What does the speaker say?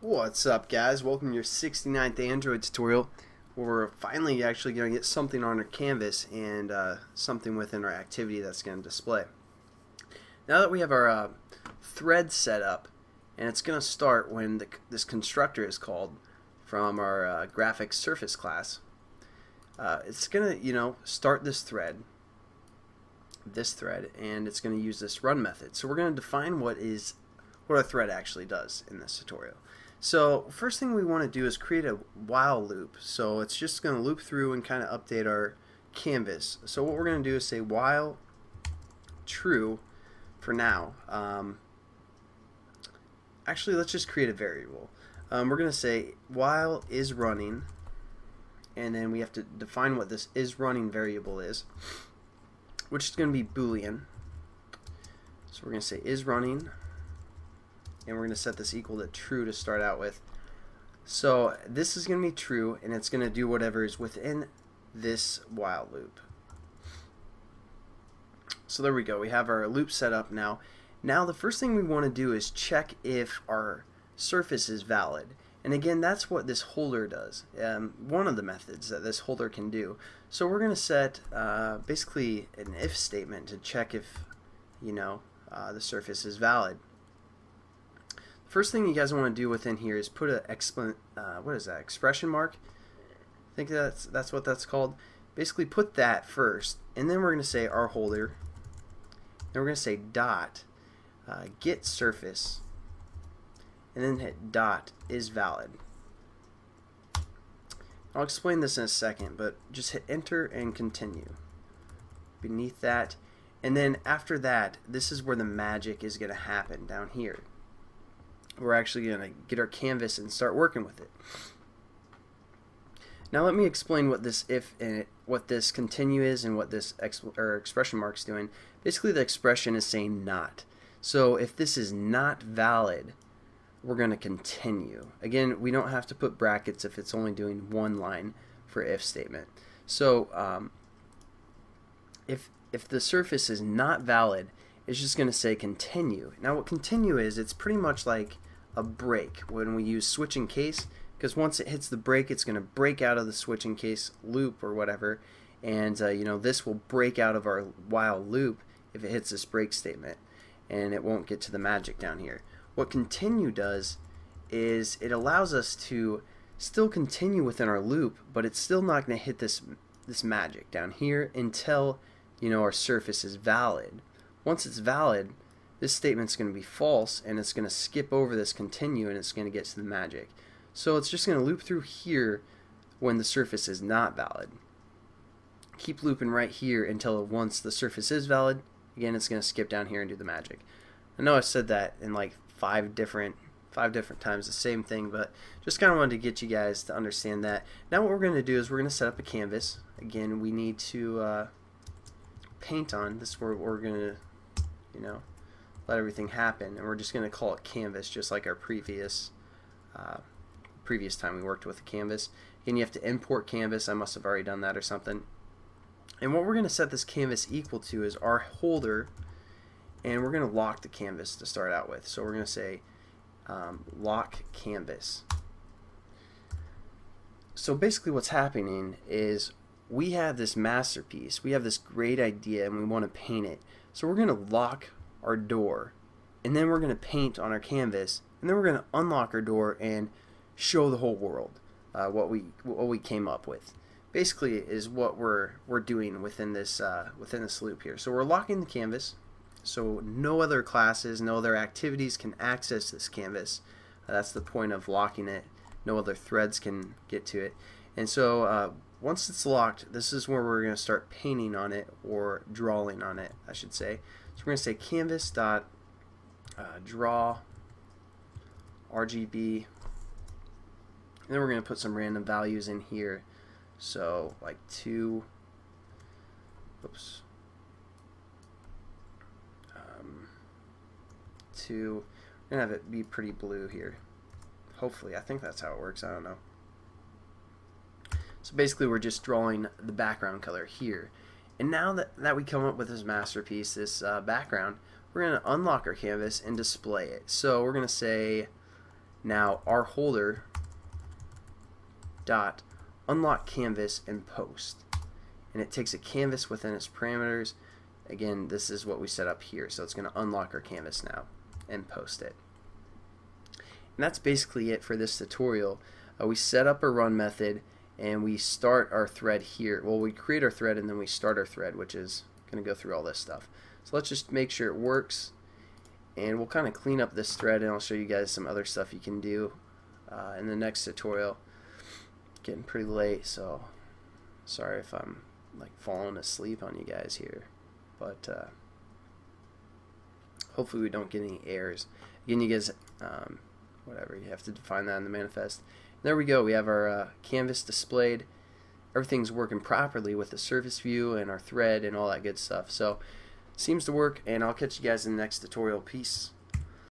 What's up guys? Welcome to your 69th Android tutorial we're finally actually going to get something on our canvas and uh, something within our activity that's going to display. Now that we have our uh, thread set up and it's going to start when the, this constructor is called from our uh, graphics surface class uh, it's going to you know start this thread this thread and it's going to use this run method so we're going to define what is what our thread actually does in this tutorial. So first thing we want to do is create a while loop. So it's just going to loop through and kind of update our canvas. So what we're going to do is say while true for now. Um, actually, let's just create a variable. Um, we're going to say while is running and then we have to define what this is running variable is which is going to be boolean. So we're going to say is running and we're going to set this equal to true to start out with. So this is going to be true and it's going to do whatever is within this while loop. So there we go. We have our loop set up now. Now the first thing we want to do is check if our surface is valid. And again, that's what this holder does. Um, one of the methods that this holder can do. So we're going to set uh, basically an if statement to check if, you know, uh, the surface is valid. First thing you guys want to do within here is put a explan uh, what is that expression mark? I think that's that's what that's called. Basically put that first and then we're going to say our holder. And we're going to say dot uh, get surface and then hit dot is valid. I'll explain this in a second but just hit enter and continue. Beneath that and then after that this is where the magic is going to happen down here we're actually going to get our canvas and start working with it. Now let me explain what this if and what this continue is and what this ex or expression mark is doing. Basically the expression is saying not. So if this is not valid, we're going to continue. Again, we don't have to put brackets if it's only doing one line for if statement. So um, if if the surface is not valid, it's just going to say continue. Now what continue is, it's pretty much like a break when we use switching case because once it hits the break it's going to break out of the switching case loop or whatever and uh, you know this will break out of our while loop if it hits this break statement and it won't get to the magic down here. What continue does is it allows us to still continue within our loop but it's still not going to hit this this magic down here until you know our surface is valid. Once it's valid this statement's going to be false and it's going to skip over this continue and it's going to get to the magic. So it's just going to loop through here when the surface is not valid. Keep looping right here until once the surface is valid, again it's going to skip down here and do the magic. I know I said that in like five different five different times the same thing but just kind of wanted to get you guys to understand that. Now what we're going to do is we're going to set up a canvas. Again we need to uh, paint on. This is where we're going to you know let everything happen and we're just going to call it canvas just like our previous uh, previous time we worked with the canvas. And you have to import canvas. I must have already done that or something. And what we're going to set this canvas equal to is our holder and we're going to lock the canvas to start out with. So we're going to say um, lock canvas. So basically what's happening is we have this masterpiece. We have this great idea and we want to paint it. So we're going to lock our door. And then we're going to paint on our canvas and then we're going to unlock our door and show the whole world uh, what we what we came up with. Basically is what we're we're doing within this uh, within this loop here. So we're locking the canvas so no other classes no other activities can access this canvas. Uh, that's the point of locking it. No other threads can get to it. And so uh, once it's locked this is where we're going to start painting on it or drawing on it I should say so we're going to say canvas dot uh, draw RGB and then we're going to put some random values in here. So like 2 oops um, 2 we're going to have it be pretty blue here. Hopefully I think that's how it works I don't know. So basically we're just drawing the background color here and now that, that we come up with this masterpiece, this uh, background, we're going to unlock our canvas and display it. So we're going to say Now our holder dot unlock canvas and post. And it takes a canvas within its parameters. Again, this is what we set up here. So it's going to unlock our canvas now and post it. And that's basically it for this tutorial. Uh, we set up a run method and we start our thread here. Well, we create our thread and then we start our thread, which is going to go through all this stuff. So let's just make sure it works and we'll kind of clean up this thread and I'll show you guys some other stuff you can do uh, in the next tutorial. Getting pretty late, so sorry if I'm like falling asleep on you guys here, but uh, hopefully we don't get any errors. Again, you guys, um, whatever, you have to define that in the manifest. There we go. We have our uh, canvas displayed. Everything's working properly with the surface view and our thread and all that good stuff. So seems to work, and I'll catch you guys in the next tutorial. Peace.